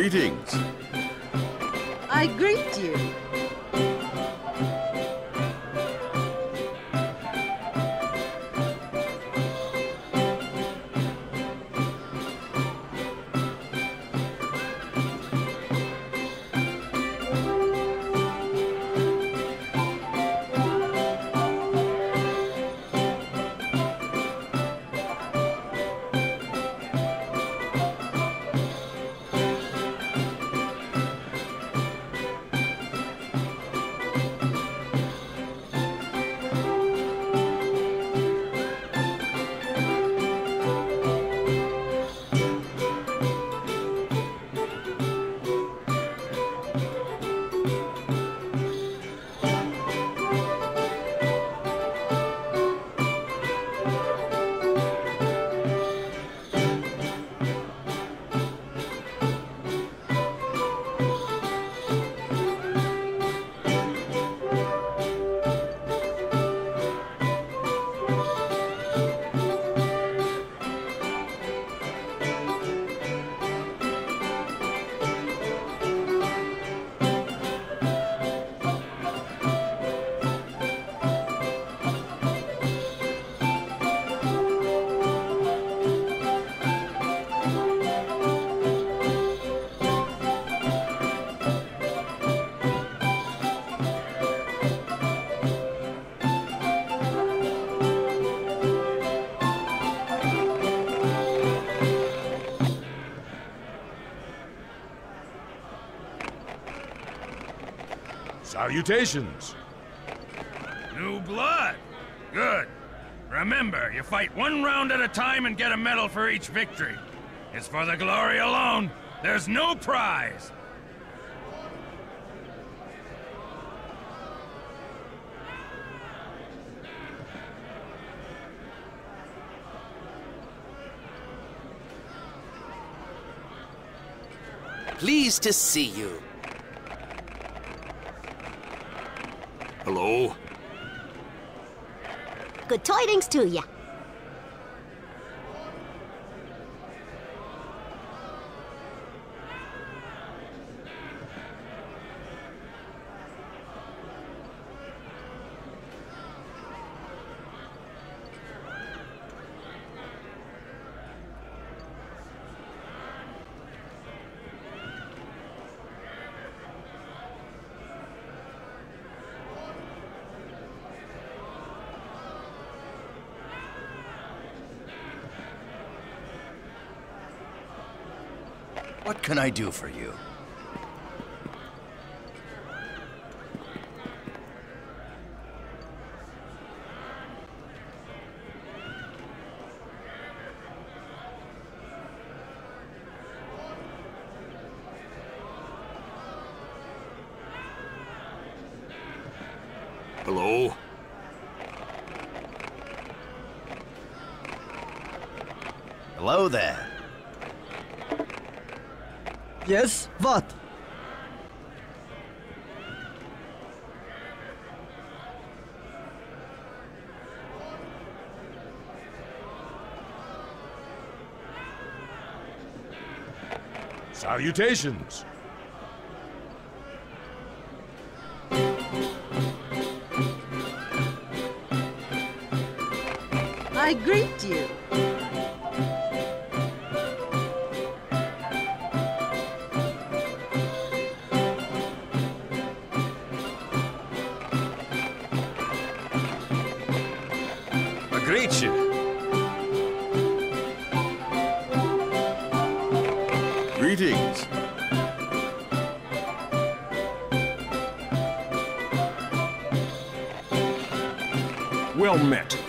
Greetings. I greet you. Salutations. New blood. Good. Remember, you fight one round at a time and get a medal for each victory. It's for the glory alone. There's no prize. Pleased to see you. Hello. Good tidings to you. What can I do for you? Hello. Hello there. Yes, what? Salutations. I greet you. Greet you. Greetings. Well met.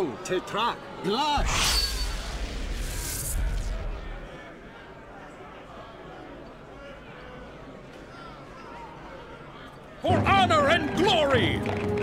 Long, Tetrak, Glash. For honor and glory!